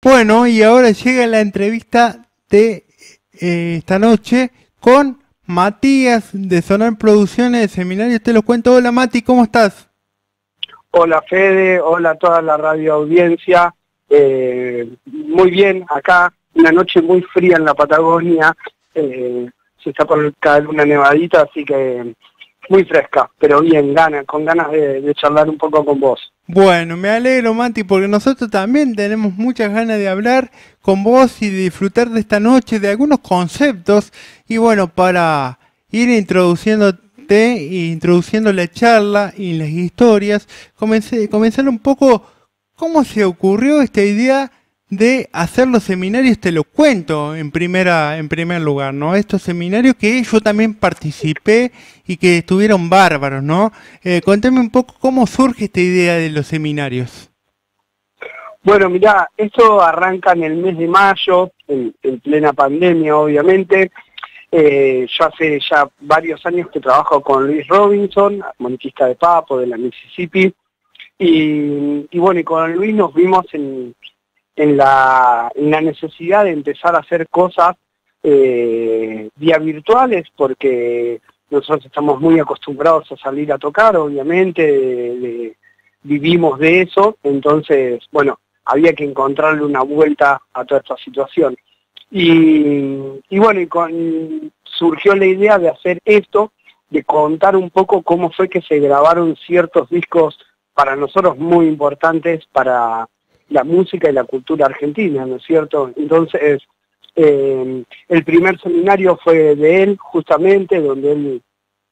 Bueno, y ahora llega la entrevista de eh, esta noche con Matías de Sonar Producciones de Seminario. Te lo cuento. Hola Mati, ¿cómo estás? Hola Fede, hola a toda la radio audiencia. Eh, muy bien, acá una noche muy fría en la Patagonia. Eh, se está por caer una nevadita, así que muy fresca, pero bien, ganas, con ganas de, charlar un poco con vos. Bueno, me alegro, Mati, porque nosotros también tenemos muchas ganas de hablar con vos y de disfrutar de esta noche de algunos conceptos. Y bueno, para ir introduciéndote introduciendo la charla y las historias, comencé, comenzar un poco cómo se ocurrió esta idea de hacer los seminarios, te lo cuento en primera, en primer lugar, ¿no? Estos seminarios que yo también participé y que estuvieron bárbaros, ¿no? Eh, contame un poco cómo surge esta idea de los seminarios. Bueno, mira, esto arranca en el mes de mayo, en, plena pandemia, obviamente. Eh, yo hace ya varios años que trabajo con Luis Robinson, armonicista de Papo, de la Mississippi, y, y bueno, y con Luis nos vimos en, en la, necesidad de empezar a hacer cosas eh, vía virtuales, porque nosotros estamos muy acostumbrados a salir a tocar, obviamente, vivimos de eso, entonces, bueno, había que encontrarle una vuelta a toda esta situación. Y, bueno, y con, surgió la idea de hacer esto, de contar un poco cómo fue que se grabaron ciertos discos para nosotros muy importantes para la música y la cultura argentina, ¿no es cierto? Entonces, eh, el primer seminario fue de él, justamente, donde él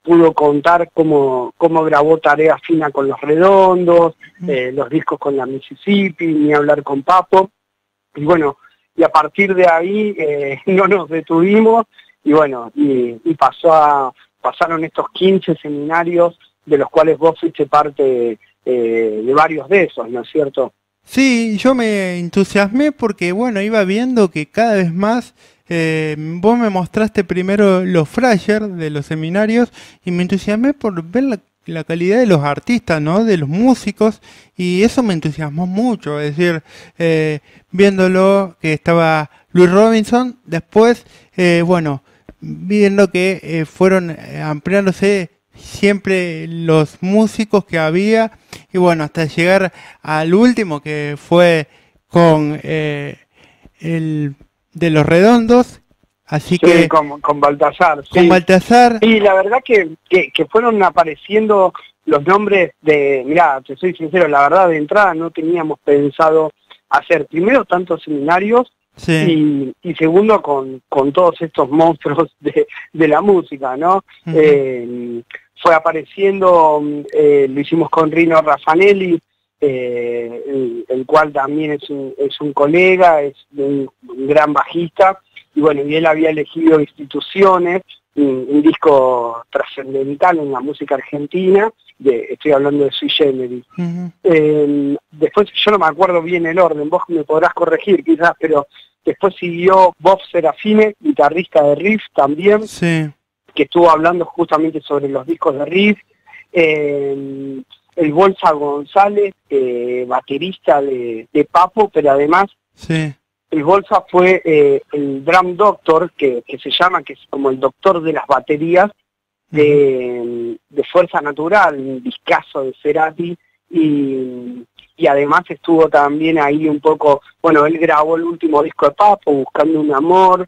pudo contar cómo, cómo grabó Tarea Fina con los Redondos, eh, los discos con la Mississippi, ni hablar con Papo. Y bueno, y a partir de ahí eh, no nos detuvimos y bueno, y, pasó a, pasaron estos 15 seminarios de los cuales vos fuiste parte de varios de esos, ¿no es cierto? Sí, yo me entusiasmé porque, bueno, iba viendo que cada vez más, eh, vos me mostraste primero los flyers de los seminarios y me entusiasmé por ver la, calidad de los artistas, ¿no? De los músicos y eso me entusiasmó mucho, es decir, eh, viéndolo que estaba Luis Robinson, después, eh, bueno, viendo que fueron ampliándose siempre los músicos que había y bueno, hasta llegar al último que fue con eh, el de los redondos, así que... Con, con Baltasar. Con Baltasar. Y la verdad que, que, fueron apareciendo los nombres de, mira, te soy sincero, la verdad de entrada no teníamos pensado hacer primero tantos seminarios y, y, segundo con, con todos estos monstruos de, de la música, ¿no? Fue apareciendo, eh, lo hicimos con Rino Raffanelli, eh, el, cual también es un, es un colega, es un, gran bajista, y bueno, y él había elegido instituciones, un, disco trascendental en la música argentina, de, estoy hablando de Sui Generis. Eh, después, yo no me acuerdo bien el orden, vos me podrás corregir quizás, pero después siguió Bob Serafine, guitarrista de Riff también. Sí que estuvo hablando justamente sobre los discos de Riff, eh, el Bolsa González, eh, baterista de, Papo, pero además el Bolsa fue eh, el drum doctor, que, se llama, que es como el doctor de las baterías de, Fuerza Natural, un discazo de Cerati, y, y además estuvo también ahí un poco, bueno, él grabó el último disco de Papo, Buscando un Amor,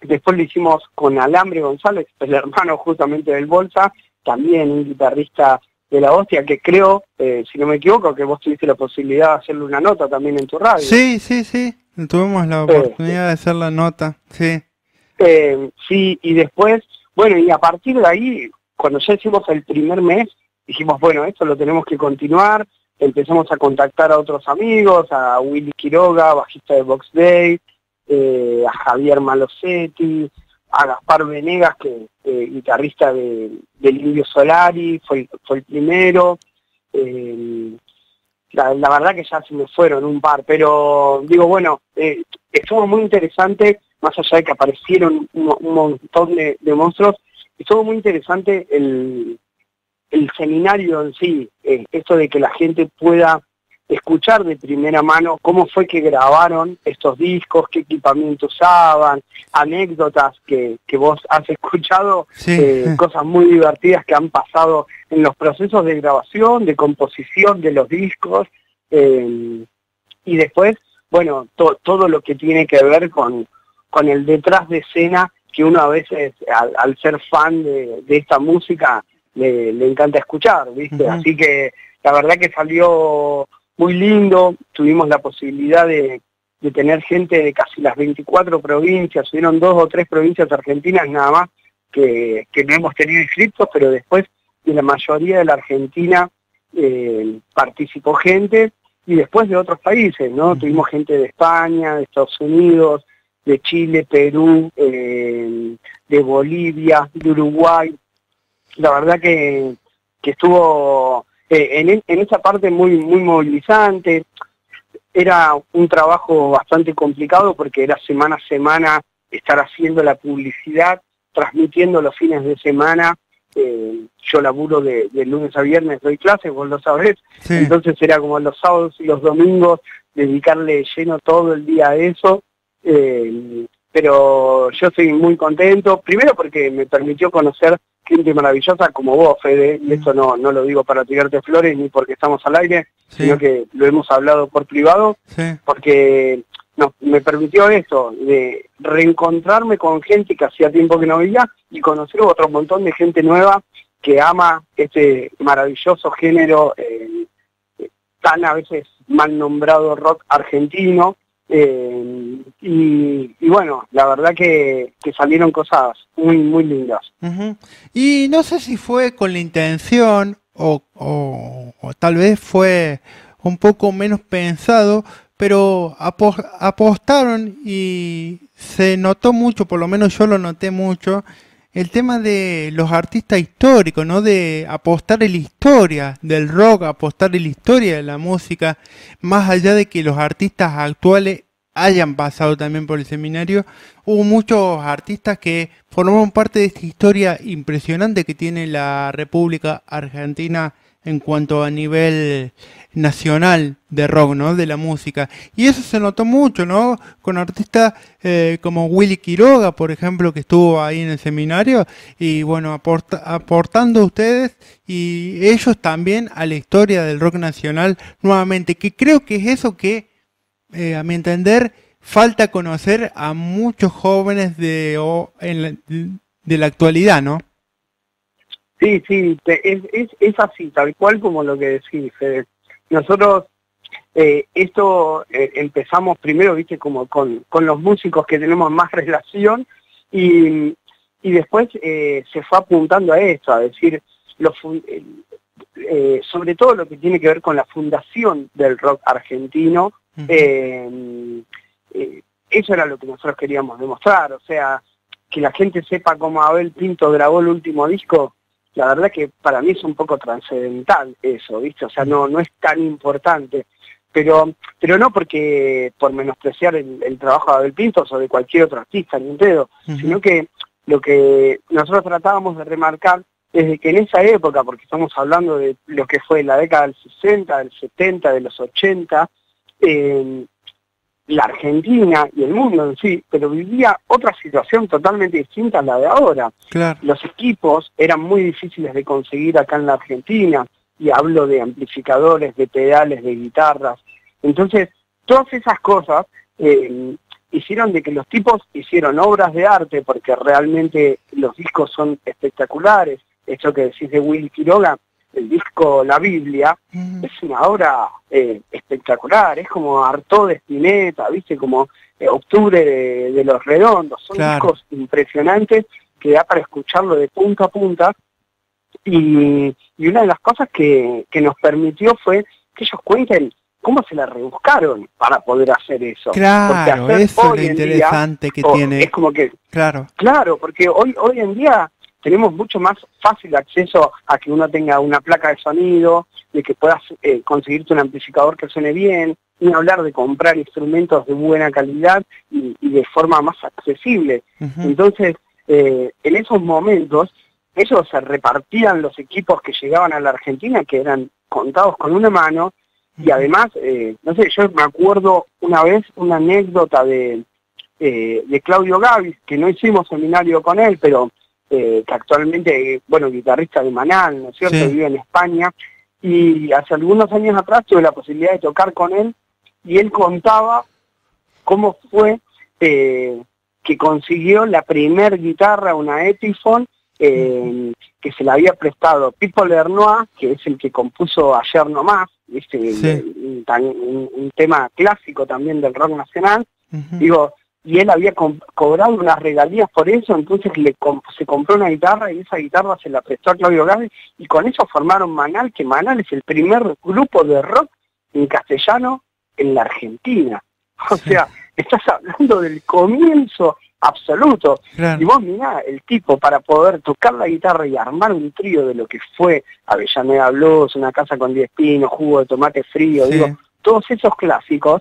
Después lo hicimos con Alambre González, el hermano justamente del Bolsa, también un guitarrista de la hostia, que creo, eh, si no me equivoco, que vos tuviste la posibilidad de hacerle una nota también en tu radio. Sí, sí, sí, tuvimos la oportunidad de hacer la nota, sí. Eh, sí, y después, bueno, y a partir de ahí, cuando ya hicimos el primer mes, dijimos, bueno, esto lo tenemos que continuar, empezamos a contactar a otros amigos, a Willy Quiroga, bajista de Box Day, eh, a Javier Malosetti, a Gaspar Venegas, que eh, guitarrista de, del Indio Solari, fue, fue el primero. Eh, la, verdad que ya se me fueron un par, pero digo, bueno, estuvo muy interesante, más allá de que aparecieron un, montón de, monstruos, estuvo muy interesante el, el seminario en sí, esto de que la gente pueda escuchar de primera mano cómo fue que grabaron estos discos, qué equipamiento usaban, anécdotas que, que vos has escuchado, eh, cosas muy divertidas que han pasado en los procesos de grabación, de composición de los discos, eh, y después, bueno, todo lo que tiene que ver con, con el detrás de escena que uno a veces, al, ser fan de, esta música, le, encanta escuchar, ¿viste? Así que la verdad que salió muy lindo, tuvimos la posibilidad de, tener gente de casi las 24 provincias, hubieron dos o tres provincias argentinas nada más que, no hemos tenido inscritos, pero después de la mayoría de la Argentina eh, participó gente y después de otros países, ¿no? Tuvimos gente de España, de Estados Unidos, de Chile, Perú, eh, de Bolivia, de Uruguay. La verdad que, que estuvo eh, en, en, esa parte muy, muy movilizante. Era un trabajo bastante complicado porque era semana a semana estar haciendo la publicidad, transmitiendo los fines de semana. Eh, yo laburo de, lunes a viernes, doy clases, vos lo sabés. Entonces era como los sábados y los domingos dedicarle lleno todo el día a eso. Eh, pero yo estoy muy contento, primero porque me permitió conocer gente maravillosa como vos, Fede, y esto no, no lo digo para tirarte flores ni porque estamos al aire, sino que lo hemos hablado por privado, porque no, me permitió eso, de reencontrarme con gente que hacía tiempo que no veía y conocer otro montón de gente nueva que ama este maravilloso género eh, tan a veces mal nombrado rock argentino, eh, y, bueno, la verdad que, salieron cosas muy, muy lindas. Y no sé si fue con la intención o, tal vez fue un poco menos pensado, pero apostaron y se notó mucho, por lo menos yo lo noté mucho, el tema de los artistas históricos, ¿no? De apostar en la historia del rock, apostar en la historia de la música, más allá de que los artistas actuales hayan pasado también por el seminario, hubo muchos artistas que formaron parte de esta historia impresionante que tiene la República Argentina en cuanto a nivel nacional de rock, ¿no? De la música. Y eso se notó mucho, ¿no? Con artistas eh, como Willy Quiroga, por ejemplo, que estuvo ahí en el seminario, y bueno, aportando ustedes y ellos también a la historia del rock nacional nuevamente, que creo que es eso que, eh, a mi entender, falta conocer a muchos jóvenes de, de la actualidad, ¿no? Sí, sí, es, es, es así, tal cual como lo que decís, Nosotros eh, esto eh, empezamos primero, viste, como con, con, los músicos que tenemos más relación y, y después eh, se fue apuntando a esto, a decir, los, sobre todo lo que tiene que ver con la fundación del rock argentino, eso era lo que nosotros queríamos demostrar, o sea, que la gente sepa cómo Abel Pinto grabó el último disco, la verdad que para mí es un poco trascendental eso, ¿viste? O sea, no, no es tan importante. Pero, pero no porque por menospreciar el, trabajo de Abel Pinto o de cualquier otro artista, ni un dedo, sino que lo que nosotros tratábamos de remarcar es que en esa época, porque estamos hablando de lo que fue la década del 60, del 70, de los 80, eh, la Argentina y el mundo en sí, pero vivía otra situación totalmente distinta a la de ahora. Los equipos eran muy difíciles de conseguir acá en la Argentina, y hablo de amplificadores, de pedales, de guitarras. Entonces, todas esas cosas eh, hicieron de que los tipos hicieron obras de arte, porque realmente los discos son espectaculares. Eso que decís de Will Quiroga, el disco La Biblia, es una obra eh, espectacular, es como Artaud de Spinetta, ¿viste? Como eh, Octubre de, Los Redondos, son discos impresionantes que da para escucharlo de punta a punta. Y, una de las cosas que, nos permitió fue que ellos cuenten cómo se la rebuscaron para poder hacer eso. Claro, eso es lo interesante que tiene. Es como que, claro, claro, porque hoy, hoy en día tenemos mucho más fácil acceso a que uno tenga una placa de sonido, de que puedas eh, conseguirte un amplificador que suene bien, ni hablar de comprar instrumentos de buena calidad y, de forma más accesible. Entonces, eh, en esos momentos, ellos se repartían los equipos que llegaban a la Argentina, que eran contados con una mano, Y además, eh, no sé, yo me acuerdo una vez una anécdota de, eh, de Claudio Gavis, que no hicimos seminario con él, pero eh, que actualmente, bueno, guitarrista de Manal, ¿no es cierto? Vive en España. Y hace algunos años atrás tuve la posibilidad de tocar con él y él contaba cómo fue que consiguió la primer guitarra, una Epiphone, que se la había prestado Pipo Lernois, que es el que compuso Ayer No Más, un, tema clásico también del rock nacional, digo, y él había cobrado unas regalías por eso, entonces le se compró una guitarra y esa guitarra se la prestó a Claudio Gávez y con eso formaron Manal, que Manal es el primer grupo de rock en castellano en la Argentina. O sea, estás hablando del comienzo absoluto. Y vos mirá, el tipo para poder tocar la guitarra y armar un trío de lo que fue Avellaneda Blues, Una casa con diez pinos, Jugo de tomate frío, digo, todos esos clásicos,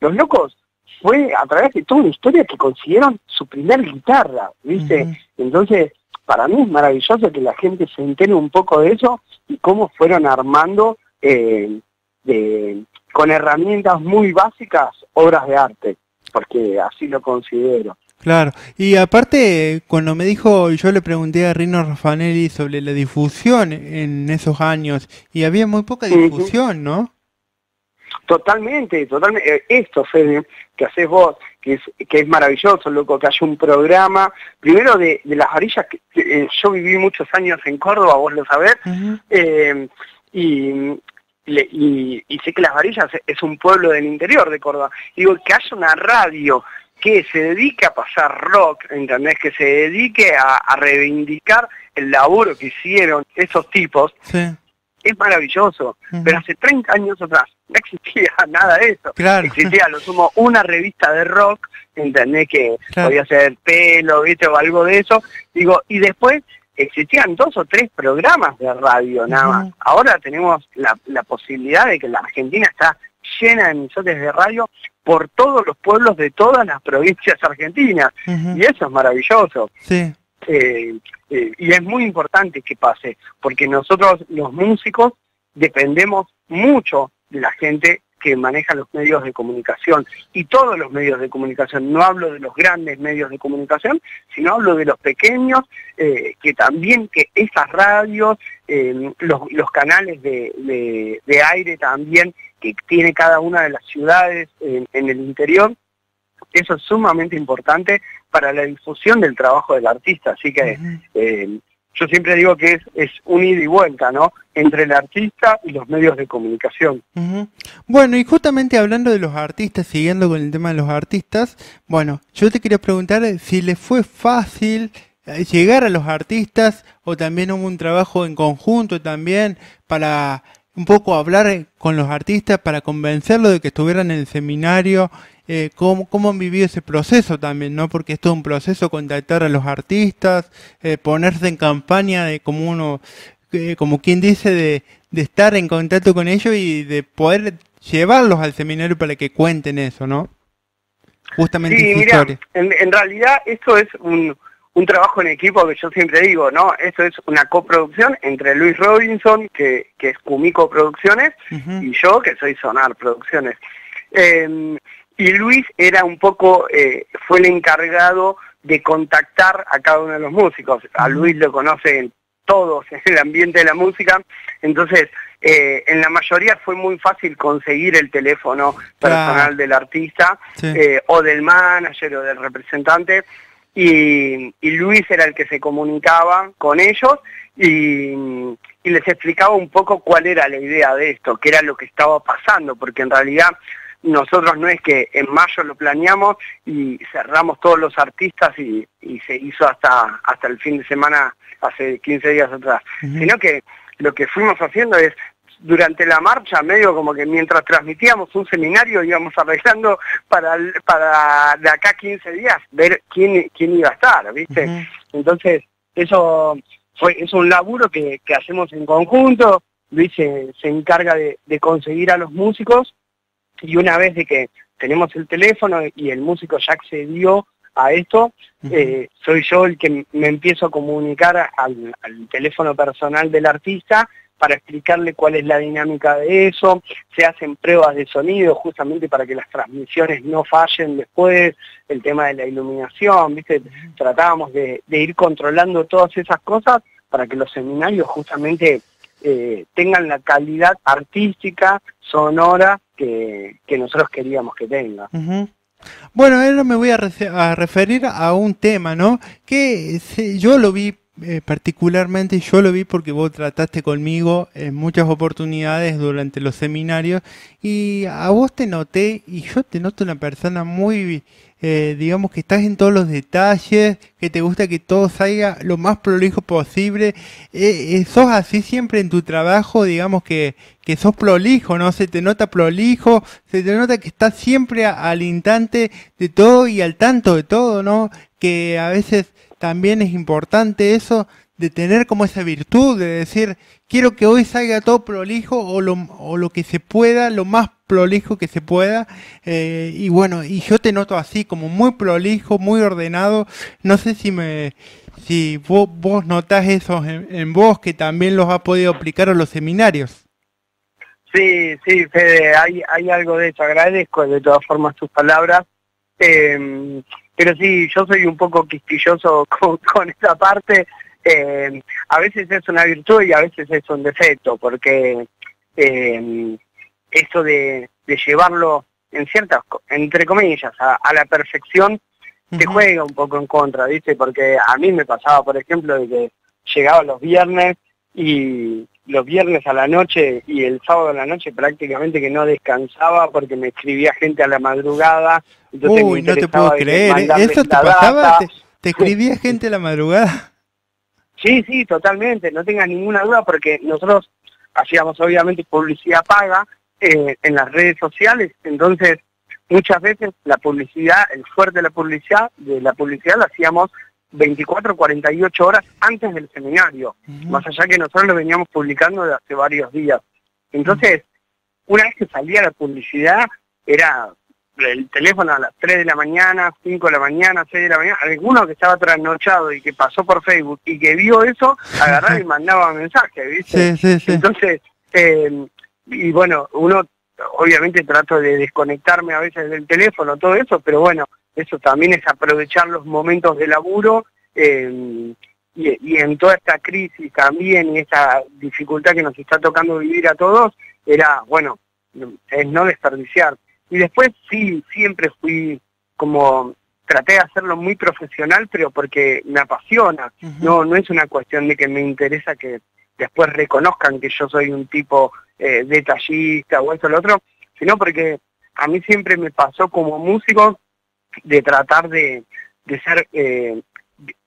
los locos fue a través de toda una historia que consiguieron su primer guitarra, ¿viste? Entonces, para mí es maravilloso que la gente se entere un poco de eso y cómo fueron armando eh, con herramientas muy básicas obras de arte, porque así lo considero. Claro, y aparte, cuando me dijo, yo le pregunté a Rino Raffanelli sobre la difusión en esos años, y había muy poca difusión, ¿no? Totalmente, totalmente. Eh, esto, Fede, que haces vos, que es, que es maravilloso, loco, que haya un programa, primero de, las varillas, que, eh, yo viví muchos años en Córdoba, vos lo sabés, eh, y, y, sé que Las Varillas es un pueblo del interior de Córdoba. Digo, que haya una radio que se dedique a pasar rock, ¿entendés? Que se dedique a, reivindicar el laburo que hicieron esos tipos, es maravilloso. Pero hace 30 años atrás no existía nada de eso. Existía, lo sumo, una revista de rock, ¿entendés? Que podía ser pelo, ¿viste? O algo de eso. Digo, y después existían dos o tres programas de radio nada más. Ahora tenemos la, la posibilidad de que la Argentina está llena de emisores de radio por todos los pueblos de todas las provincias argentinas. Y eso es maravilloso. Sí. Eh, eh, y es muy importante que pase, porque nosotros los músicos dependemos mucho de la gente que maneja los medios de comunicación y todos los medios de comunicación. No hablo de los grandes medios de comunicación, sino hablo de los pequeños, eh, que también que esas radios, los, canales de, aire también que tiene cada una de las ciudades en, el interior, eso es sumamente importante para la difusión del trabajo del artista. Así que eh, yo siempre digo que es, es un ida y vuelta, ¿no? Entre el artista y los medios de comunicación. Bueno, y justamente hablando de los artistas, siguiendo con el tema de los artistas, bueno, yo te quería preguntar si le fue fácil eh, llegar a los artistas o también hubo un trabajo en conjunto también para un poco hablar con los artistas para convencerlos de que estuvieran en el seminario, eh, cómo, cómo, han vivido ese proceso también, ¿no? Porque es todo un proceso contactar a los artistas, eh, ponerse en campaña de como uno, eh, como quien dice, de, de, estar en contacto con ellos y de poder llevarlos al seminario para que cuenten eso, ¿no? Justamente sí, mira, en, en realidad esto es un, un trabajo en equipo que yo siempre digo, ¿no? Esto es una coproducción entre Luis Robinson, que, que es Cumico Producciones, y yo, que soy Sonar Producciones. Em, y Luis era un poco, eh, fue el encargado de contactar a cada uno de los músicos. A Luis lo conocen todos en el ambiente de la música, entonces eh, en la mayoría fue muy fácil conseguir el teléfono personal del artista eh, o del manager o del representante. Y, Luis era el que se comunicaba con ellos y, les explicaba un poco cuál era la idea de esto, qué era lo que estaba pasando, porque en realidad nosotros no es que en mayo lo planeamos y cerramos todos los artistas y, se hizo hasta, hasta el fin de semana, hace 15 días atrás, sino que lo que fuimos haciendo es durante la marcha, medio como que mientras transmitíamos un seminario íbamos arreglando para, para de acá 15 días ver quién, quién iba a estar, ¿viste? Entonces, eso fue es un laburo que, hacemos en conjunto, Luis se, encarga de, conseguir a los músicos y una vez de que tenemos el teléfono y el músico ya accedió a esto, eh, soy yo el que me empiezo a comunicar al, al teléfono personal del artista para explicarle cuál es la dinámica de eso, se hacen pruebas de sonido justamente para que las transmisiones no fallen después, el tema de la iluminación, ¿viste? Tratábamos de, ir controlando todas esas cosas para que los seminarios justamente eh, tengan la calidad artística, sonora que, nosotros queríamos que tenga. Bueno, ahora me voy a, referir a un tema, ¿no? Que yo lo vi eh, particularmente, yo lo vi porque vos trataste conmigo en muchas oportunidades durante los seminarios y a vos te noté y yo te noto una persona muy, eh, digamos que estás en todos los detalles, que te gusta que todo salga lo más prolijo posible. Eh, sos así siempre en tu trabajo, digamos que, que sos prolijo, ¿no? Se te nota prolijo, se te nota que estás siempre al instante de todo y al tanto de todo, ¿no? Que a veces también es importante eso de tener como esa virtud de decir, quiero que hoy salga todo prolijo o lo, o lo que se pueda, lo más prolijo que se pueda. Eh, y bueno, y yo te noto así, como muy prolijo, muy ordenado. No sé si me si vos, vos notás eso en, vos, que también los has podido aplicar a los seminarios. Sí, sí, Fede, hay, hay algo de eso. Agradezco de todas formas tus palabras. Eh, pero sí, yo soy un poco quisquilloso con, esa parte. Eh, a veces es una virtud y a veces es un defecto, porque eh, eso de, llevarlo en ciertas, entre comillas, a, la perfección, te juega un poco en contra, ¿viste? Porque a mí me pasaba, por ejemplo, de que llegaba los viernes y los viernes a la noche y el sábado a la noche prácticamente que no descansaba porque me escribía gente a la madrugada. Uy, no te puedo creer. ¿Eso te pasaba? ¿Te, escribía gente a la madrugada? Sí, sí, totalmente. No tengas ninguna duda porque nosotros hacíamos obviamente publicidad paga eh, en las redes sociales. Entonces, muchas veces la publicidad, el fuerte de la publicidad, de la publicidad la hacíamos 24, 48 horas antes del seminario, más allá que nosotros lo veníamos publicando de hace varios días. Entonces, una vez que salía la publicidad, era el teléfono a las 3 de la mañana, 5 de la mañana, 6 de la mañana, alguno que estaba trasnochado y que pasó por Facebook y que vio eso, agarraba y mandaba mensajes, ¿viste? Entonces, eh, y bueno, uno obviamente trato de desconectarme a veces del teléfono, todo eso, pero bueno, eso también es aprovechar los momentos de laburo eh, y, en toda esta crisis también y esta dificultad que nos está tocando vivir a todos, era, bueno, es no desperdiciar. Y después sí, siempre fui como, traté de hacerlo muy profesional, pero porque me apasiona, no, no es una cuestión de que me interesa que después reconozcan que yo soy un tipo eh, detallista o eso o lo otro, sino porque a mí siempre me pasó como músico de tratar de, ser eh,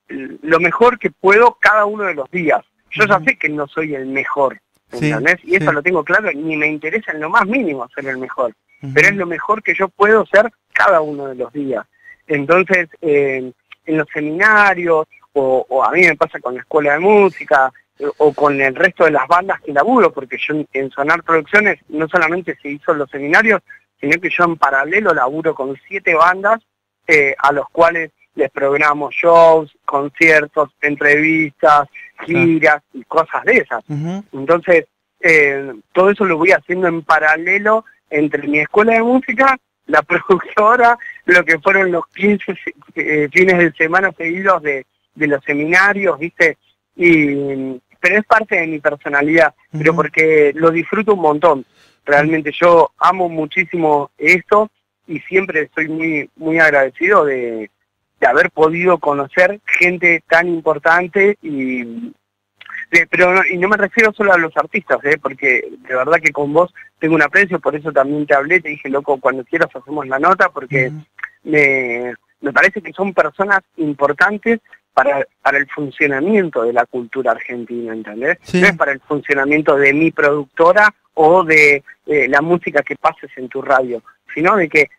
lo mejor que puedo cada uno de los días. Yo ya sé que no soy el mejor, ¿entendés? y eso lo tengo claro, ni me interesa en lo más mínimo ser el mejor, pero es lo mejor que yo puedo ser cada uno de los días. Entonces, eh, en los seminarios, o, a mí me pasa con la escuela de música, o con el resto de las bandas que laburo, porque yo en Sonar Producciones no solamente se hizo los seminarios, sino que yo en paralelo laburo con siete bandas eh, a los cuales les programamos shows, conciertos, entrevistas, giras y cosas de esas. Entonces, eh, todo eso lo voy haciendo en paralelo entre mi escuela de música, la productora, lo que fueron los 15 eh, fines de semana seguidos de, de los seminarios, ¿viste? Y, pero es parte de mi personalidad, pero porque lo disfruto un montón. Realmente yo amo muchísimo esto y siempre estoy muy, muy agradecido de, haber podido conocer gente tan importante y pero no, y no me refiero solo a los artistas, ¿eh? porque de verdad que con vos tengo un aprecio, por eso también te hablé, te dije, loco, cuando quieras hacemos la nota, porque me, me parece que son personas importantes para, para el funcionamiento de la cultura argentina, ¿entendés? No es para el funcionamiento de mi productora o de eh, la música que pases en tu radio, sino de que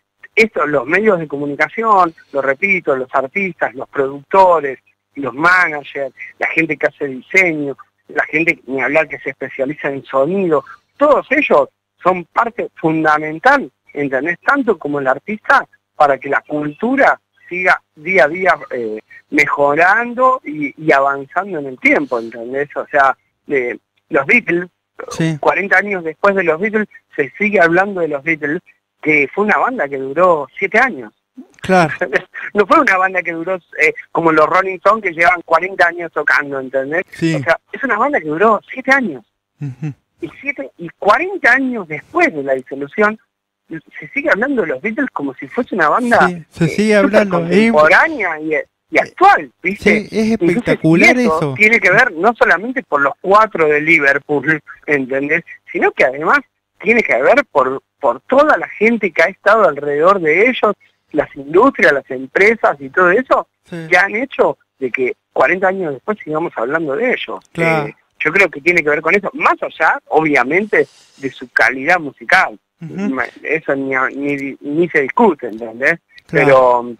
esto, los medios de comunicación, lo repito, los artistas, los productores, los managers, la gente que hace diseño, la gente, ni hablar que se especializa en sonido, todos ellos son parte fundamental, ¿entendés? Tanto como el artista, para que la cultura siga día a día eh, mejorando y, avanzando en el tiempo, ¿entendés? O sea, los Beatles 40 años después de los Beatles, se sigue hablando de los Beatles, que fue una banda que duró 7 años. Claro. no fue una banda que duró eh, como los Rolling Stones que llevan 40 años tocando, ¿entendés? Sí. O sea, es una banda que duró 7 años. y, siete, y 40 años después de la disolución, se sigue hablando de los Beatles como si fuese una banda sí, se sigue hablando contemporánea y, y, actual, ¿viste? Sí, es espectacular eso. Tiene que ver no solamente por los cuatro de Liverpool, ¿entendés? Sino que además tiene que ver por, por toda la gente que ha estado alrededor de ellos, las industrias, las empresas y todo eso, que han hecho de que 40 años después sigamos hablando de ellos. Claro. Eh, yo creo que tiene que ver con eso, más allá, obviamente, de su calidad musical. Eso ni, ni, ni, se discute, ¿entendés? Pero,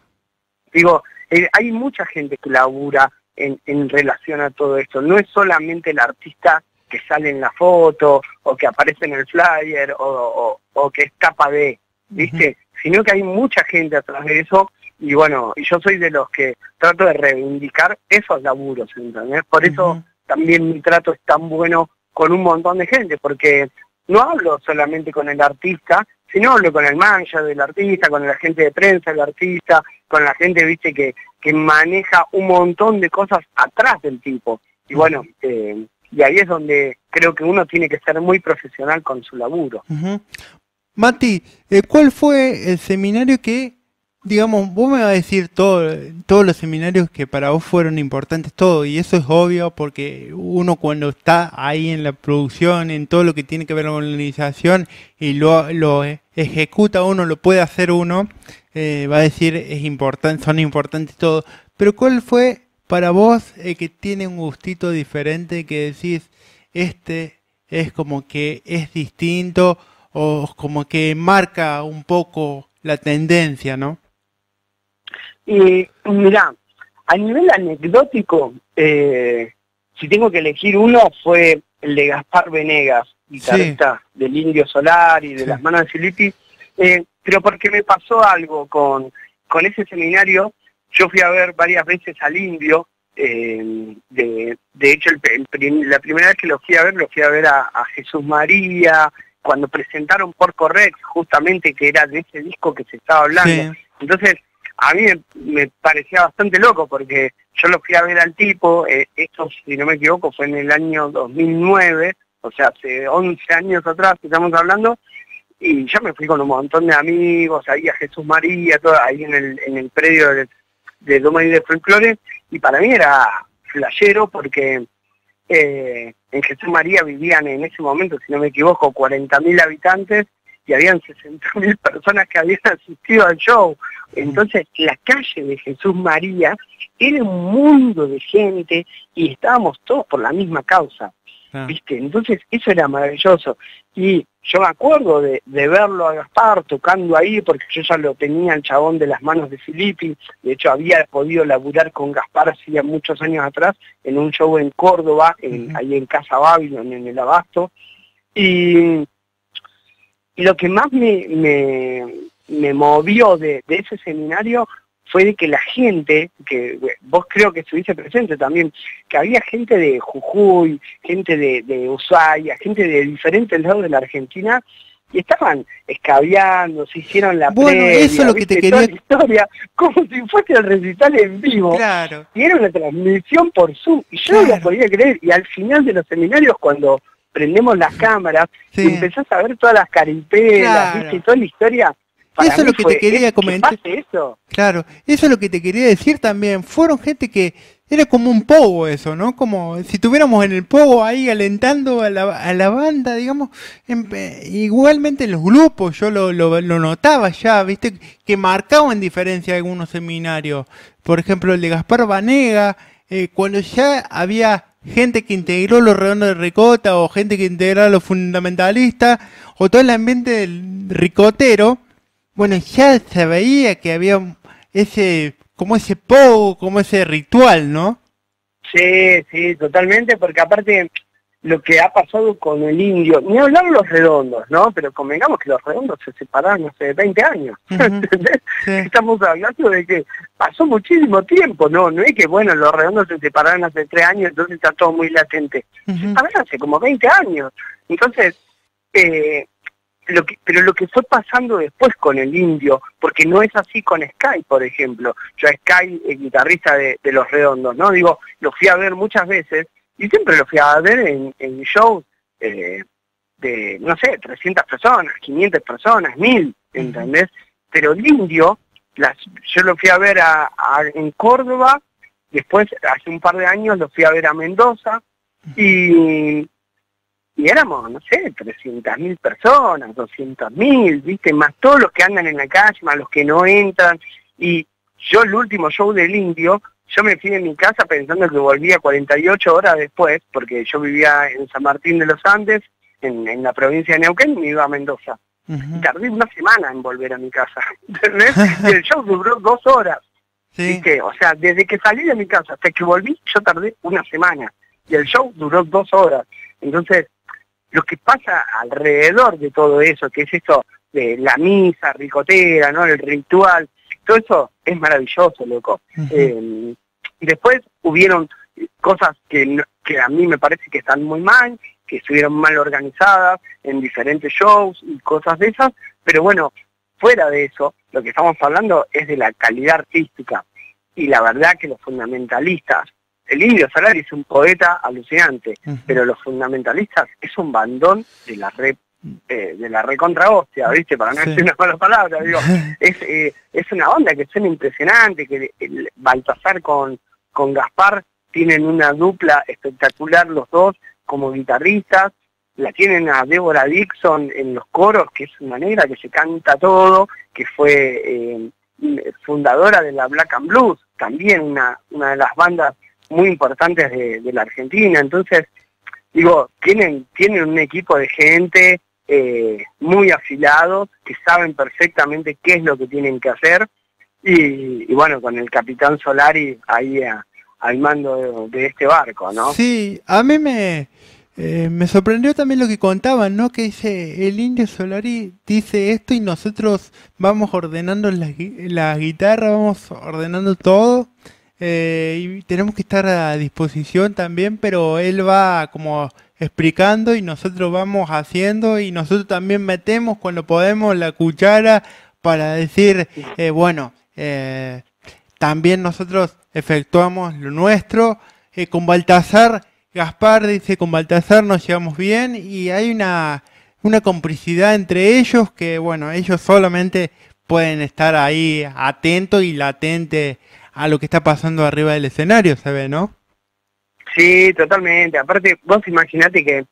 digo, eh, hay mucha gente que labura en, en relación a todo esto. No es solamente el artista que sale en la foto o que aparece en el flyer o, o, que escapa de, ¿viste? Sino que hay mucha gente atrás de eso y bueno, y yo soy de los que trato de reivindicar esos laburos, ¿entendés? Por eso también mi trato es tan bueno con un montón de gente, porque no hablo solamente con el artista, sino hablo con el manager del artista, con el agente de prensa del artista, con la gente, viste, que, que maneja un montón de cosas atrás del tipo. Y bueno, eh, y ahí es donde creo que uno tiene que ser muy profesional con su laburo. Mati, eh, ¿cuál fue el seminario que, digamos, vos me vas a decir todo, todos los seminarios que para vos fueron importantes, todo, y eso es obvio porque uno cuando está ahí en la producción, en todo lo que tiene que ver con la organización y lo, lo ejecuta uno, lo puede hacer uno, eh, va a decir es importante, son importantes todo, pero ¿cuál fue para vos eh, que tiene un gustito diferente que decís, este es como que es distinto o como que marca un poco la tendencia, ¿no? Y mira, a nivel anecdótico, eh, si tengo que elegir uno, fue el de Gaspar Venegas, guitarrista del Indio Solar y de las manos de Filippi, eh, pero porque me pasó algo con, con ese seminario yo fui a ver varias veces al indio, eh, de, de, hecho la primera vez que lo fui a ver, lo fui a ver a, Jesús María, cuando presentaron por Correx, justamente que era de ese disco que se estaba hablando. Entonces, a mí me, parecía bastante loco porque yo lo fui a ver al tipo, eh, esto si no me equivoco fue en el año 2009, o sea, hace 11 años atrás que estamos hablando, y yo me fui con un montón de amigos, ahí a Jesús María, todo, ahí en el, en el predio del de Doma y de Folklore, y para mí era flashero porque eh, en Jesús María vivían en ese momento, si no me equivoco, 40.000 habitantes y habían 60.000 personas que habían asistido al show. Entonces la calle de Jesús María era un mundo de gente y estábamos todos por la misma causa. Ah. ¿Viste? Entonces eso era maravilloso. Y yo me acuerdo de, verlo a Gaspar tocando ahí, porque yo ya lo tenía el chabón de las manos de Filippi, de hecho había podido laburar con Gaspar hacía muchos años atrás en un show en Córdoba, ahí en Casa Babylon, en el Abasto, y, lo que más me, me, movió de, de ese seminario fue de que la gente, que vos creo que estuviste presente también, que había gente de Jujuy, gente de, de Ushuaia, gente de diferentes lados de la Argentina, y estaban escabeando, se hicieron la bueno, eso es lo que te quería... historia, como si fuese el recital en vivo. Claro. Y era una transmisión por Zoom, y yo no lo podía creer, y al final de los seminarios cuando prendemos las cámaras, y empezás a ver todas las caripelas, y toda la historia, eso es lo que te quería comentar. Claro, eso es lo que te quería decir también. Fueron gente que era como un pogo eso, ¿no? Como si tuviéramos en el pogo ahí alentando a la, a la banda, digamos. igualmente en los grupos yo lo, lo, notaba ya, ¿viste? Que marcaban diferencia algunos seminarios. Por ejemplo, el de Gaspar Vanega, eh, cuando ya había gente que integró los redondos de ricota o gente que integró a los fundamentalistas o todo el ambiente del ricotero bueno, ya se veía que había ese, como ese pogo, como ese ritual, ¿no? Sí, sí, totalmente, porque aparte lo que ha pasado con el indio, ni hablar los redondos, ¿no? Pero convengamos que los redondos se separaron hace 20 años, ¿entendés? Estamos hablando de que pasó muchísimo tiempo, ¿no? No es que, bueno, los redondos se separaron hace 3 años, entonces está todo muy latente. Separaron hace como 20 años. Entonces, eh, lo que, pero lo que fue pasando después con el indio, porque no es así con Sky, por ejemplo. Yo a Sky, el guitarrista de, de Los Redondos, ¿no? Digo, lo fui a ver muchas veces y siempre lo fui a ver en, en shows eh, de, no sé, 300 personas, 500 personas, 1000, ¿entendés? Pero el indio, las, yo lo fui a ver a, en Córdoba, después, hace un par de años, lo fui a ver a Mendoza, y, y éramos, no sé, 300.000 personas, 200.000, ¿viste? Más todos los que andan en la calle, más los que no entran, y yo el último show del indio yo me fui de mi casa pensando que volvía 48 horas después, porque yo vivía en San Martín de los Andes, en, la provincia de Neuquén, y me iba a Mendoza. y tardé una semana en volver a mi casa. y el show duró dos horas. O sea, desde que salí de mi casa hasta que volví, yo tardé una semana. Y el show duró dos horas. Entonces, lo que pasa alrededor de todo eso, que es eso de la misa ricotera, ¿no? El ritual, todo eso es maravilloso, loco. Eh, y después hubieron cosas que, que a mí me parece que están muy mal, que estuvieron mal organizadas en diferentes shows y cosas de esas, pero bueno, fuera de eso, lo que estamos hablando es de la calidad artística. Y la verdad que los fundamentalistas, el Indio Salari es un poeta alucinante, pero los fundamentalistas es un bandón de la red eh, de la recontra hostia, ¿viste? Para no decir una mala palabra, digo, es, eh, es una onda que suena impresionante, que el Baltasar con, con Gaspar tienen una dupla espectacular los dos como guitarristas, la tienen a Débora Dixon en los coros, que es una negra que se canta todo, que fue eh, fundadora de la Black and Blues, también una, una de las bandas muy importantes de, de la Argentina, entonces digo, tienen, tienen un equipo de gente eh, muy afilados, que saben perfectamente qué es lo que tienen que hacer. Y, bueno, con el capitán Solari ahí al mando de, este barco, ¿no? Sí, a mí me, eh, me sorprendió también lo que contaban, ¿no? Que dice, el indio Solari dice esto y nosotros vamos ordenando la, la guitarra, vamos ordenando todo. Eh, tenemos que estar a disposición también, pero él va como explicando y nosotros vamos haciendo y nosotros también metemos cuando podemos la cuchara para decir, eh, bueno, eh, también nosotros efectuamos lo nuestro. Con Baltasar, Gaspar dice, con Baltasar nos llevamos bien y hay una, una complicidad entre ellos que, bueno, ellos solamente pueden estar ahí atentos y latentes a lo que está pasando arriba del escenario, se ve, ¿no? Sí, totalmente. Aparte, vos imaginate que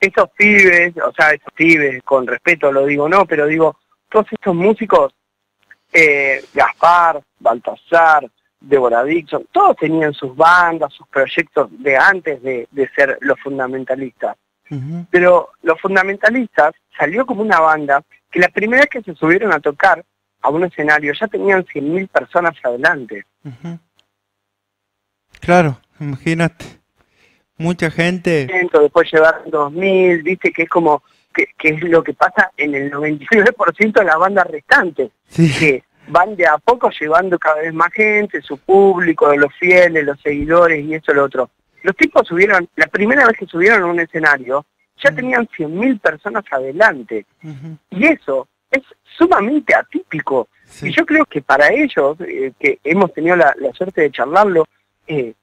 estos pibes, o sea, estos pibes, con respeto lo digo, no, pero digo, todos estos músicos, eh, Gaspar, Baltasar, Deborah Dixon, todos tenían sus bandas, sus proyectos de antes de, ser los fundamentalistas. Pero los fundamentalistas salió como una banda que la primera vez que se subieron a tocar a un escenario ya tenían 100.000 personas adelante. Claro. Imagínate, mucha gente. Después llevar 2000, viste que es como, que, es lo que pasa en el 99% de la banda restante, que van de a poco llevando cada vez más gente, su público, los fieles, los seguidores y eso lo otro. Los tipos subieron, la primera vez que subieron a un escenario, ya tenían 100.000 personas adelante. Y eso es sumamente atípico. Y yo creo que para ellos, eh, que hemos tenido la, suerte de charlarlo, eh,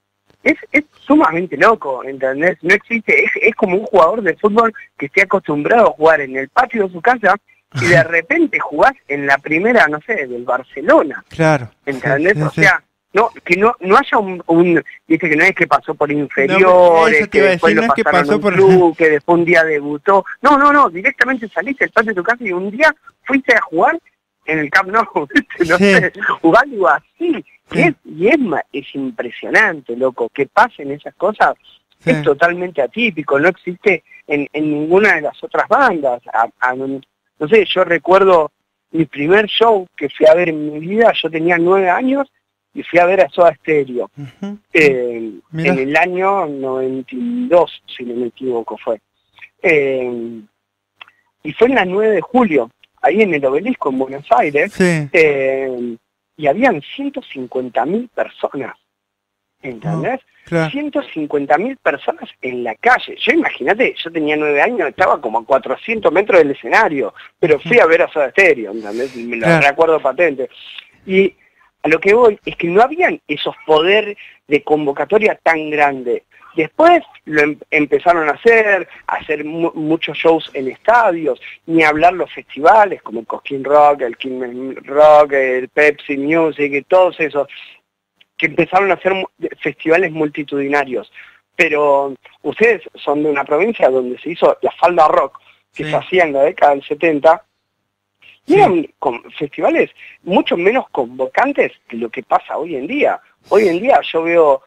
es, es sumamente loco, ¿entendés? No existe, es, es como un jugador de fútbol que esté acostumbrado a jugar en el patio de su casa y de repente jugás en la primera, no sé, del Barcelona. Claro. ¿Entendés? o sea, no, que no, no haya un, un, dice que no es que pasó por inferiores, que después lo pasaron por... club, que después un día debutó. No, no, no, directamente saliste del patio de tu casa y un día fuiste a jugar en el Camp Nou, no sé, jugando así. Y, es, y es, impresionante, loco, que pasen esas cosas. Es totalmente atípico, no existe en, en ninguna de las otras bandas. no sé, yo recuerdo mi primer show que fui a ver en mi vida, yo tenía nueve años, y fui a ver a Soda Stereo eh, en el año 92, si no me equivoco fue. Eh, y fue en la 9 de julio, ahí en el obelisco en Buenos Aires, eh, y habían 150 mil personas. ¿Entendés? 150 mil personas en la calle. Yo imagínate, yo tenía nueve años, estaba como a 400 metros del escenario, pero fui a ver a Soda Stereo, ¿entendés? Me lo recuerdo patente. Y a lo que voy es que no habían esos poderes de convocatoria tan grandes. Después lo em-, empezaron a hacer, a hacer muchos shows en estadios, ni hablar los festivales como el Cosquín Rock, el King Rock, el Pepsi Music, y todos esos, que empezaron a hacer festivales multitudinarios. Pero ustedes son de una provincia donde se hizo la falda rock, que se hacía en la década del 70, y eran festivales mucho menos convocantes que lo que pasa hoy en día. Hoy en día yo veo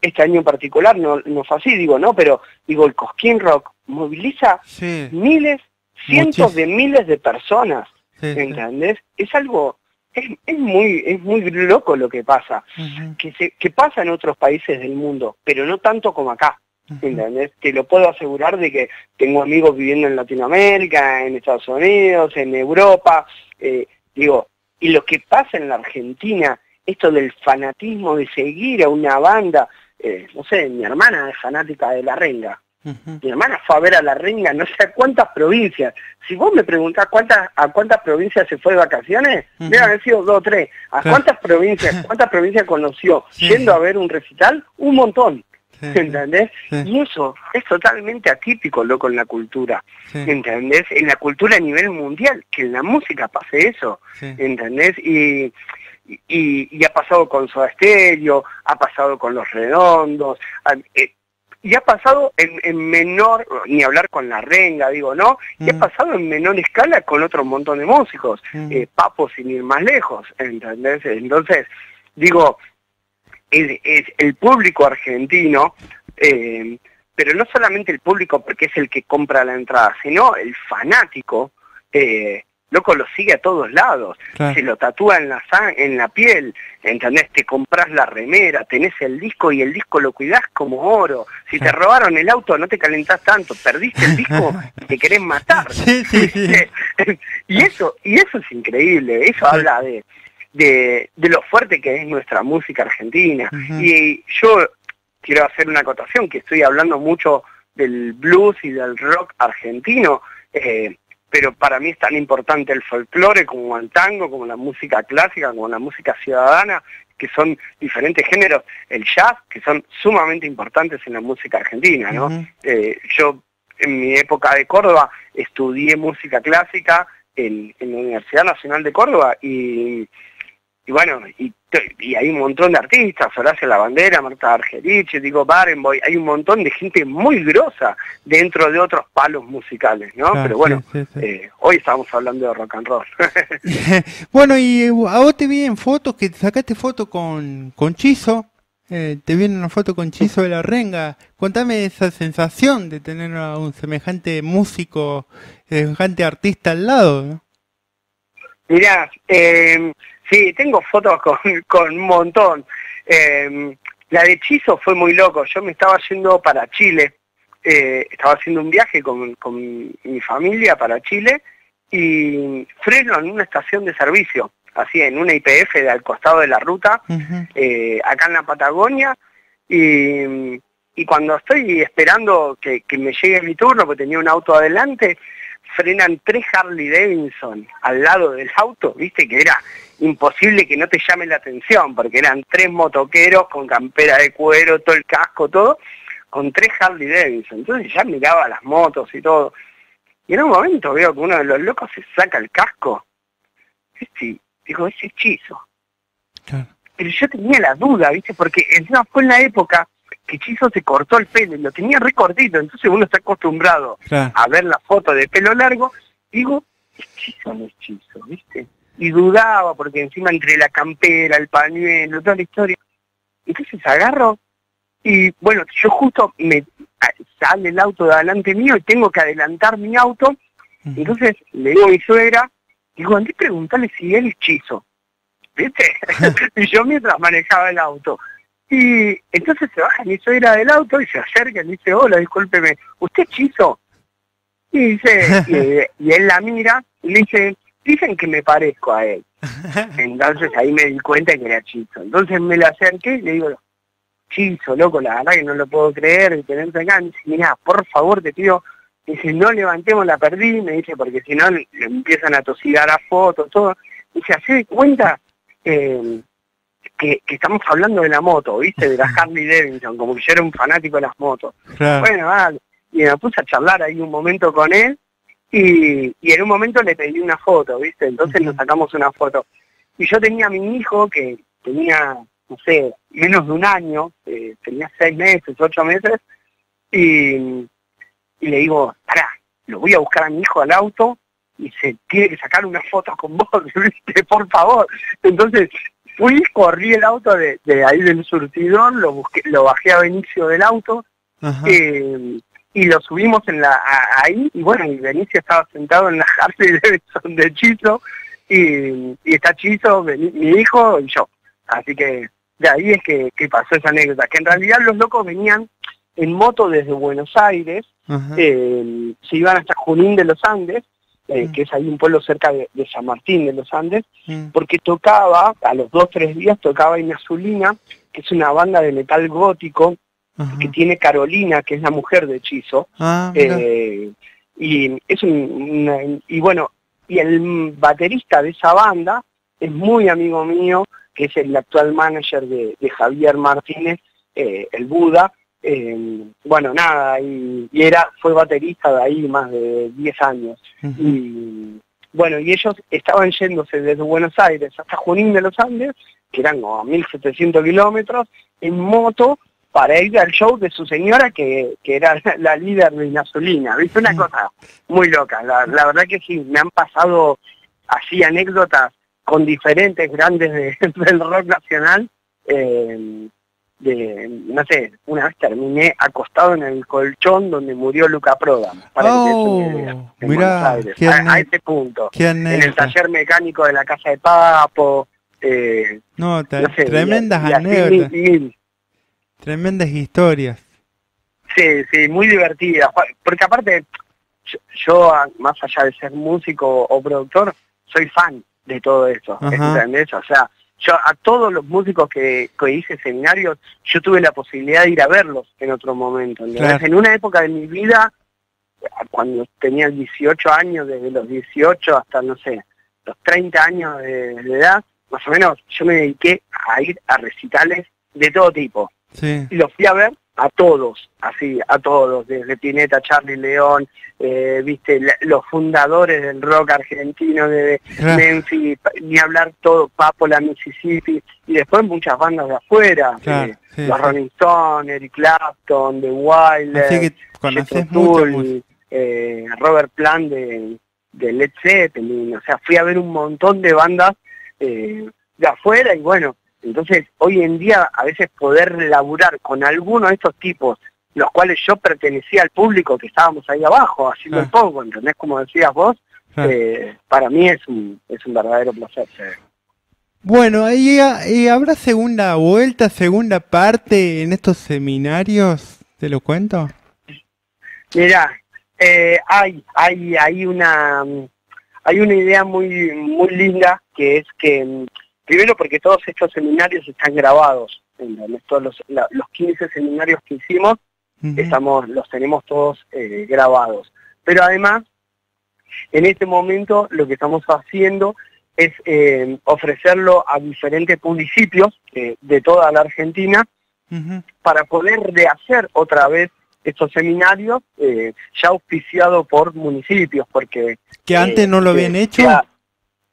este año en particular no, no fue así, digo, no, pero digo, el Cosquín Rock moviliza miles, cientos de miles de personas, ¿entendés? Es algo, es, muy, es muy loco lo que pasa, que, se, que pasa en otros países del mundo, pero no tanto como acá. ¿Entendés? Te lo puedo asegurar de que tengo amigos viviendo en Latinoamérica, en Estados Unidos, en Europa, eh, digo, y lo que pasa en la Argentina esto del fanatismo de seguir a una banda, eh, no sé, mi hermana es fanática de La Renga. Mi hermana fue a ver a La Renga no sé a cuántas provincias. Si vos me preguntás cuántas, a cuántas provincias se fue de vacaciones, uh debe haber sido dos o tres. ¿A cuántas provincias, cuántas provincias conoció yendo a ver un recital? Un montón. ¿Entendés? Y eso es totalmente atípico, loco, en la cultura. ¿Entendés? En la cultura a nivel mundial, que en la música pase eso. ¿Entendés? Y, y, ha pasado con Soda Stereo, ha pasado con Los Redondos, eh, y ha pasado en, menor, ni hablar con La Renga, digo, ¿no? Y ha mm. pasado en menor escala con otro montón de músicos, mm. eh, papos sin ir más lejos, ¿entendés? Entonces, digo, es, el público argentino, eh, pero no solamente el público porque es el que compra la entrada, sino el fanático, eh, loco lo sigue a todos lados, se lo tatúa en la, en la piel, ¿entendés? Te compras la remera, tenés el disco y el disco lo cuidás como oro. Si te robaron el auto no te calentás tanto, perdiste el disco y te querés matar. y eso, y eso es increíble, eso habla de, de, lo fuerte que es nuestra música argentina. Y yo quiero hacer una acotación, que estoy hablando mucho del blues y del rock argentino, eh, pero para mí es tan importante el folclore como el tango, como la música clásica, como la música ciudadana, que son diferentes géneros, el jazz, que son sumamente importantes en la música argentina, ¿no? Eh, yo en mi época de Córdoba estudié música clásica en, en la Universidad Nacional de Córdoba y y bueno, y, hay un montón de artistas, Horacio La Bandera, Marta Argerich, digo Barenboy, hay un montón de gente muy grosa dentro de otros palos musicales, ¿no? Pero bueno, eh, hoy estamos hablando de rock and roll. bueno, y eh, a vos te vi en fotos que sacaste foto con, con Chizo, eh, te viene una foto con Chizo de la Renga. Contame esa sensación de tener a un semejante músico, semejante artista al lado, ¿no? Mirá, eh, Sí, tengo fotos con, con un montón. Em, la de Chizo fue muy loco. Yo me estaba yendo para Chile. Eh, estaba haciendo un viaje con, con, mi familia para Chile y freno en una estación de servicio, así en una IPF de al costado de la ruta, eh, acá en la Patagonia. Y, y cuando estoy esperando que, que me llegue mi turno, porque tenía un auto adelante, frenan tres Harley Davidson al lado del auto, viste que era imposible que no te llame la atención, porque eran tres motoqueros con campera de cuero, todo el casco, todo, con tres Harley Davidson. Entonces ya miraba las motos y todo. Y en un momento veo que uno de los locos se saca el casco. Este, digo, ese hechizo. Pero yo tenía la duda, ¿viste? Porque encima fue en la época que Chizo se cortó el pelo lo tenía recortito, entonces uno está acostumbrado a ver la foto de pelo largo, digo, hechizo no hechizo, ¿viste? Y dudaba, porque encima entre la campera, el pañuelo, toda la historia. Entonces agarro y bueno, yo justo me sale el auto de adelante mío y tengo que adelantar mi auto, entonces le digo a mi suegra, digo, andé preguntarle si él hechizo. ¿viste? y yo mientras manejaba el auto. Y entonces se baja mi suegra del auto y se acerca y me dice, hola, discúlpeme, ¿usted es Chizo? Y dice, y, él la mira y le dice, dicen que me parezco a él. Entonces ahí me di cuenta que era Chizo. Entonces me le acerqué y le digo, Chizo, loco, la verdad que no lo puedo creer, y tenerte acá. Me dice, mira, por favor te pido, dice, no levantemos la perdí, me dice, porque si no le empiezan a tosigar a fotos, todo. Dice, hace cuenta eh, que, estamos hablando de la moto, ¿viste? De la Harley Davidson, como que yo era un fanático de las motos. Bueno, vale. Y me puse a charlar ahí un momento con él y, en un momento le pedí una foto, ¿viste? Entonces nos sacamos una foto. Y yo tenía a mi hijo que tenía, no sé, menos de un año, eh, tenía seis meses, ocho meses, y, le digo, pará, lo voy a buscar a mi hijo al auto y se tiene que sacar una foto con vos, ¿viste? Por favor. Entonces fui, corrí el auto de, ahí del surtidor, lo busqué, lo bajé a Benicio del auto eh, y lo subimos en la ahí y bueno, y Benicio estaba sentado en la Harley Davidson de Chizo y, está Chizo, mi, hijo y yo. Así que de ahí es que, pasó esa anécdota, que en realidad los locos venían en moto desde Buenos Aires, eh, se iban hasta Junín de los Andes, eh, mm. que es ahí un pueblo cerca de, San Martín de los Andes, mm. porque tocaba, a los dos, tres días tocaba Inazulina, que es una banda de metal gótico, que tiene Carolina, que es la mujer de Hechizo, ah, eh, y es un, y bueno, y el baterista de esa banda es muy amigo mío, que es el actual manager de, Javier Martínez, eh, el Buda, eh, bueno, nada, y, era, fue baterista de ahí más de 10 años. Y bueno, y ellos estaban yéndose desde Buenos Aires hasta Junín de los Andes, que eran como 1.700 kilómetros, en moto para ir al show de su señora que, era la líder de Inazulina. ¿Viste? Una cosa muy loca. La, verdad que sí, me han pasado así anécdotas con diferentes grandes del rock nacional. Eh, de, no sé, una vez terminé acostado en el colchón donde murió Luca Proda, para oh, mira, a, ese punto, en el taller mecánico de la casa de Papo, eh, no, tremendas anécdotas, tremendas historias. Sí, sí, muy divertidas, porque aparte, yo, más allá de ser músico o productor, soy fan de todo eso, ¿entendés? O sea, yo a todos los músicos que, que, hice seminarios, yo tuve la posibilidad de ir a verlos en otro momento. En una época de mi vida, cuando tenía 18 años, desde los 18 hasta, no sé, los 30 años de edad, más o menos, yo me dediqué a ir a recitales de todo tipo. Y los fui a ver a todos, así, a todos, desde Pineta, Charlie León, eh, viste, los fundadores del rock argentino de Memphis, ni hablar todo, Papola, Mississippi, y después muchas bandas de afuera, eh, los Rolling Stones, Eric Clapton, The Wild, eh, Robert Plant de, de Led Zeppelin, o sea, fui a ver un montón de bandas de afuera y bueno, entonces, hoy en día, a veces poder laburar con alguno de estos tipos, los cuales yo pertenecía al público que estábamos ahí abajo, haciendo un poco, ¿entendés? Como decías vos, eh, para mí es un, es un verdadero placer. Bueno, ¿y, ¿y habrá segunda vuelta, segunda parte en estos seminarios? ¿Te lo cuento? Mira, eh, hay, hay, hay una, hay una idea muy, muy linda que es que Primero porque todos estos seminarios están grabados, todos los, los 15 seminarios que hicimos, estamos, los tenemos todos eh, grabados. Pero además, en este momento lo que estamos haciendo es eh, ofrecerlo a diferentes municipios eh, de toda la Argentina para poder rehacer otra vez estos seminarios ya auspiciados por municipios, porque... ¿Que antes no lo habían hecho?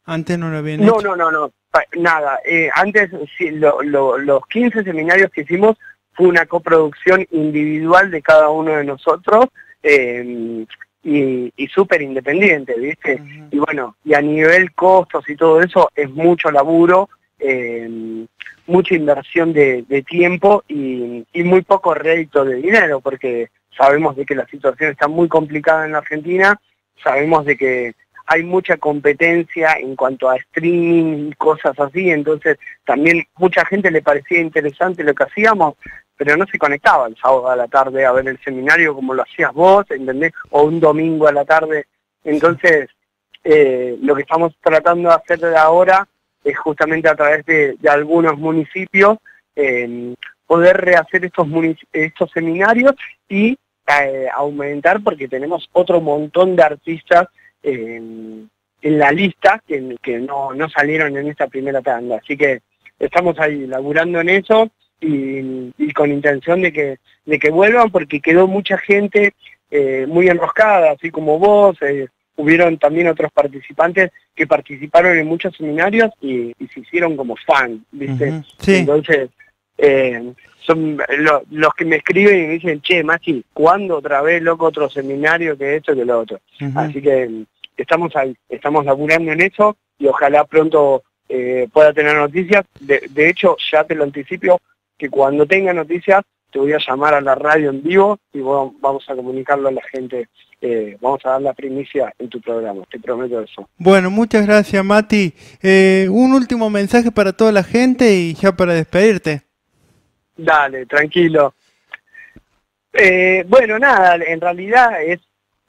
¿Antes no lo habían hecho? No, no, no, no nada, eh, antes sí, los 15 seminarios que hicimos fue una coproducción individual de cada uno de nosotros em, y, súper independiente, ¿viste? Y bueno, y a nivel costos y todo eso es mucho laburo, em, mucha inversión de, tiempo y, y, muy poco rédito de dinero, porque sabemos de que la situación está muy complicada en la Argentina, sabemos de que hay mucha competencia en cuanto a streaming y cosas así, entonces también mucha gente le parecía interesante lo que hacíamos, pero no se conectaba el sábado a la tarde a ver el seminario como lo hacías vos, ¿entendés? O un domingo a la tarde. Entonces, eh, lo que estamos tratando de hacer ahora es justamente a través de, algunos municipios eh, poder rehacer estos, estos seminarios y eh, aumentar porque tenemos otro montón de artistas en la lista que, que no, no salieron en esta primera tanda. Así que estamos ahí laburando en eso y, con intención de que, de que vuelvan porque quedó mucha gente eh, muy enroscada, así como vos, eh, hubieron también otros participantes que participaron en muchos seminarios y, se hicieron como fan, ¿viste? Entonces, eh, son los que me escriben y me dicen, che, Maxi, ¿cuándo otra vez, loco, otro seminario que esto que lo otro? Así que estamos ahí, estamos laburando en eso y ojalá pronto pueda tener noticias. De, de hecho, ya te lo anticipo, que cuando tenga noticias te voy a llamar a la radio en vivo y vamos a comunicarlo a la gente. Eh, vamos a dar la primicia en tu programa, te prometo eso. Bueno, muchas gracias Mati. Eh, un último mensaje para toda la gente y ya para despedirte. Dale, tranquilo. Eh, bueno, nada, en realidad es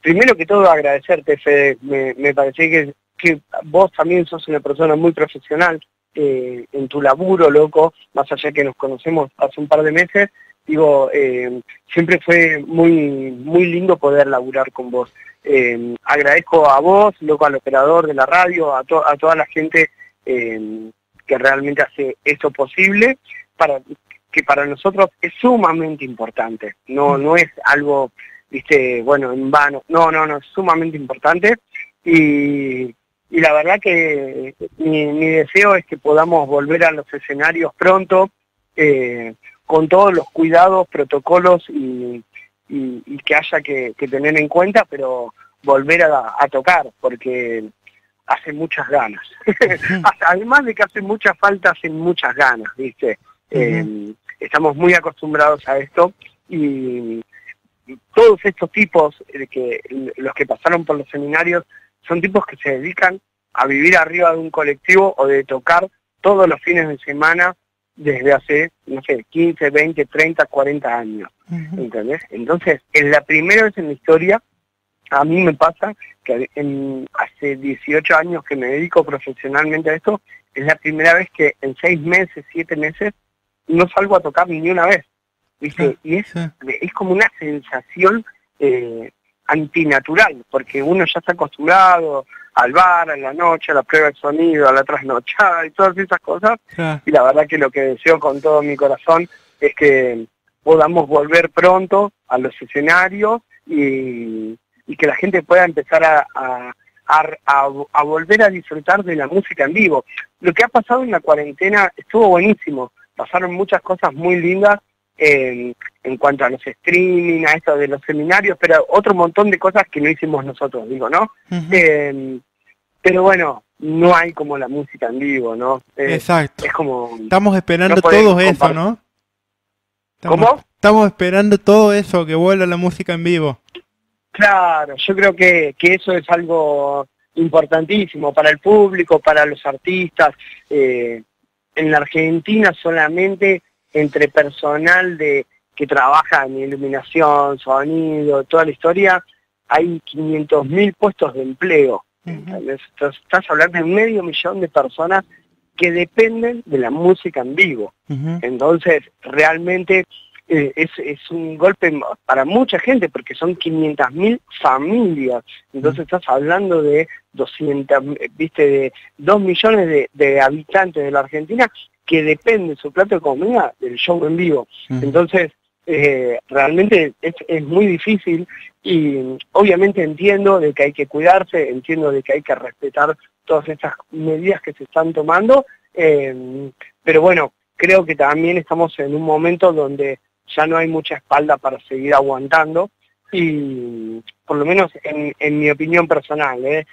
primero que todo agradecerte, Fede. Me, me parece que, vos también sos una persona muy profesional eh, en tu laburo, loco, más allá que nos conocemos hace un par de meses, digo, eh, siempre fue muy, muy lindo poder laburar con vos. Eh, agradezco a vos, loco, al operador de la radio, a, a toda la gente que realmente hace esto posible, para que para nosotros es sumamente importante, no, no es algo, viste, bueno, en vano, no, no, no, es sumamente importante y y la verdad que mi, deseo es que podamos volver a los escenarios pronto, eh, con todos los cuidados, protocolos y, que haya que, tener en cuenta, pero volver a, tocar, porque hace muchas ganas. Además de que hace mucha falta, hacen muchas ganas, ¿viste? Eh, estamos muy acostumbrados a esto y todos estos tipos, eh, que los que pasaron por los seminarios, son tipos que se dedican a vivir arriba de un colectivo o de tocar todos los fines de semana desde hace, no sé, 15, 20, 30, 40 años. ¿Entendés? Entonces, es la primera vez en la historia, a mí me pasa que en, hace 18 años que me dedico profesionalmente a esto, es la primera vez que en 6 meses, 7 meses, no salgo a tocar ni una vez. ¿Viste? y es, es como una sensación eh, antinatural, porque uno ya está acostumbrado al bar, a la noche, a la prueba de sonido, a la trasnochada y todas esas cosas. Y la verdad que lo que deseo con todo mi corazón es que podamos volver pronto a los escenarios y, que la gente pueda empezar a, a, volver a disfrutar de la música en vivo. Lo que ha pasado en la cuarentena estuvo buenísimo, pasaron muchas cosas muy lindas en, cuanto a los streaming, a esto de los seminarios, pero otro montón de cosas que no hicimos nosotros, digo, ¿no? Em, pero bueno, no hay como la música en vivo, ¿no? Exacto. Es como... Estamos esperando todo eso, ¿no? ¿Cómo? Estamos esperando todo eso, que vuelva la música en vivo. Claro, yo creo que, que eso es algo importantísimo para el público, para los artistas. Eh, en la Argentina solamente entre personal de que trabaja en iluminación, sonido, toda la historia, hay 500.000 puestos de empleo. Estás hablando de medio millón de personas que dependen de la música en vivo. Entonces, realmente eh, es, es, un golpe para mucha gente porque son 500.000 familias. Entonces estás hablando de 200, viste, de 2 millones de, de habitantes de la Argentina que depende su plato de comida del show en vivo. Entonces, eh, realmente es, muy difícil y obviamente entiendo de que hay que cuidarse, entiendo de que hay que respetar todas estas medidas que se están tomando, eh, pero bueno, creo que también estamos en un momento donde ya no hay mucha espalda para seguir aguantando y por lo menos en, mi opinión personal, ¿eh?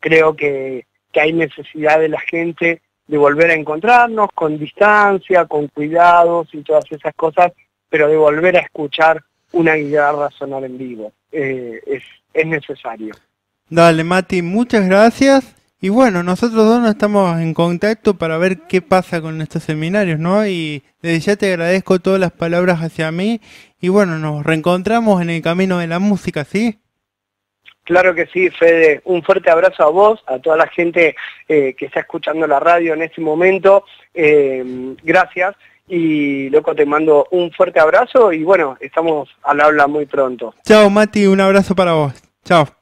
creo que, que hay necesidad de la gente de volver a encontrarnos con distancia, con cuidados y todas esas cosas, pero de volver a escuchar una guitarra sonar en vivo. Eh, es, es necesario. Dale, Mati, muchas gracias. Y bueno, nosotros dos nos estamos en contacto para ver qué pasa con estos seminarios, ¿no? Y desde ya te agradezco todas las palabras hacia mí. Y bueno, nos reencontramos en el camino de la música, ¿sí? Claro que sí, Fede. Un fuerte abrazo a vos, a toda la gente eh, que está escuchando la radio en este momento. Eh, gracias. Y loco, te mando un fuerte abrazo y bueno, estamos al habla muy pronto. Chao, Mati, un abrazo para vos. Chao.